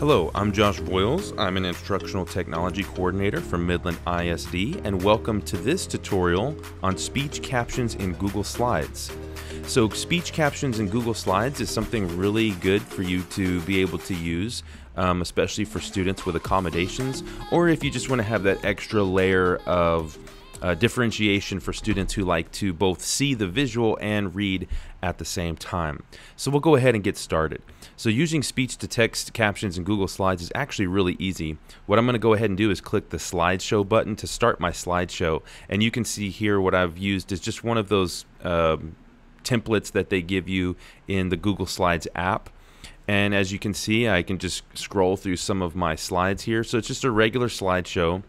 Hello, I'm Josh Boyles. I'm an instructional technology coordinator from Midland ISD, and welcome to this tutorial on speech captions in Google Slides. So, speech captions in Google Slides is something really good for you to be able to use, um, especially for students with accommodations, or if you just want to have that extra layer of uh, differentiation for students who like to both see the visual and read at the same time. So we'll go ahead and get started. So using speech to text captions in Google Slides is actually really easy. What I'm going to go ahead and do is click the slideshow button to start my slideshow. And you can see here what I've used is just one of those um, templates that they give you in the Google Slides app. And as you can see, I can just scroll through some of my slides here. So it's just a regular slideshow.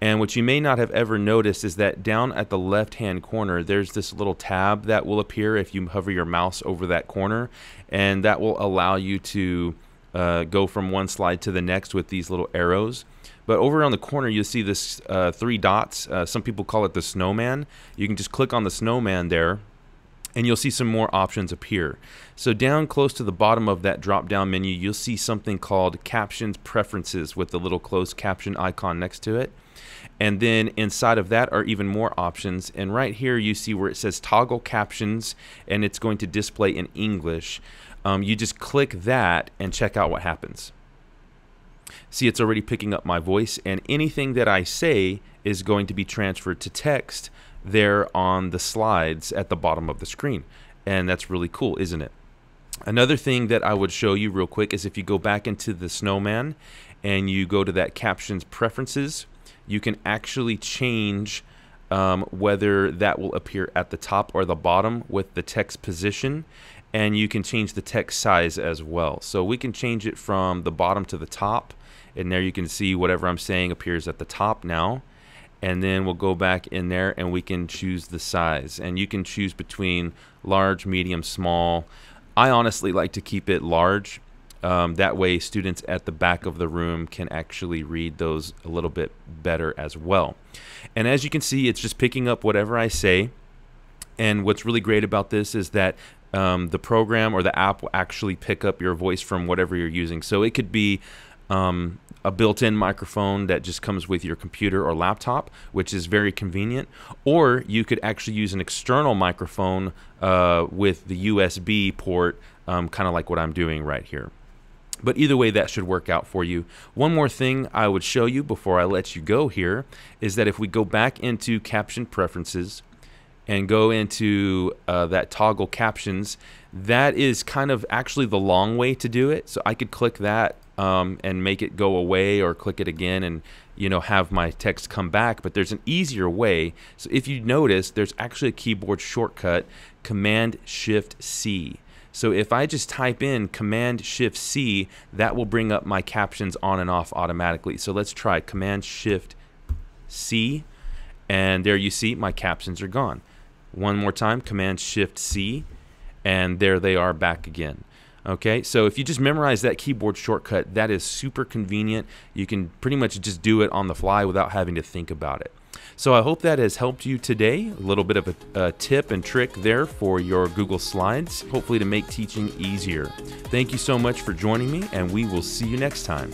And what you may not have ever noticed is that down at the left hand corner, there's this little tab that will appear if you hover your mouse over that corner. And that will allow you to uh, go from one slide to the next with these little arrows. But over on the corner, you'll see this uh, three dots. Uh, some people call it the snowman. You can just click on the snowman there and you'll see some more options appear. So down close to the bottom of that drop down menu, you'll see something called Captions Preferences with the little closed caption icon next to it. And then inside of that are even more options. And right here you see where it says toggle captions and it's going to display in English. Um, you just click that and check out what happens. See, it's already picking up my voice and anything that I say is going to be transferred to text there on the slides at the bottom of the screen. And that's really cool, isn't it? Another thing that I would show you real quick is if you go back into the snowman and you go to that captions preferences, you can actually change um, whether that will appear at the top or the bottom with the text position and you can change the text size as well. So we can change it from the bottom to the top and there you can see whatever I'm saying appears at the top now and then we'll go back in there and we can choose the size and you can choose between large, medium, small. I honestly like to keep it large um, that way, students at the back of the room can actually read those a little bit better as well. And as you can see, it's just picking up whatever I say. And what's really great about this is that um, the program or the app will actually pick up your voice from whatever you're using. So it could be um, a built-in microphone that just comes with your computer or laptop, which is very convenient. Or you could actually use an external microphone uh, with the USB port, um, kind of like what I'm doing right here. But either way, that should work out for you. One more thing I would show you before I let you go here is that if we go back into caption preferences and go into uh, that toggle captions, that is kind of actually the long way to do it. So I could click that um, and make it go away or click it again and you know have my text come back but there's an easier way so if you notice there's actually a keyboard shortcut command shift C so if I just type in Command Shift C, that will bring up my captions on and off automatically. So let's try Command Shift C, and there you see my captions are gone. One more time, Command Shift C, and there they are back again. Okay, so if you just memorize that keyboard shortcut, that is super convenient. You can pretty much just do it on the fly without having to think about it. So I hope that has helped you today. A little bit of a, a, tip and trick there for your Google Slides, hopefully to make teaching easier. Thank you so much for joining me, and we will see you next time.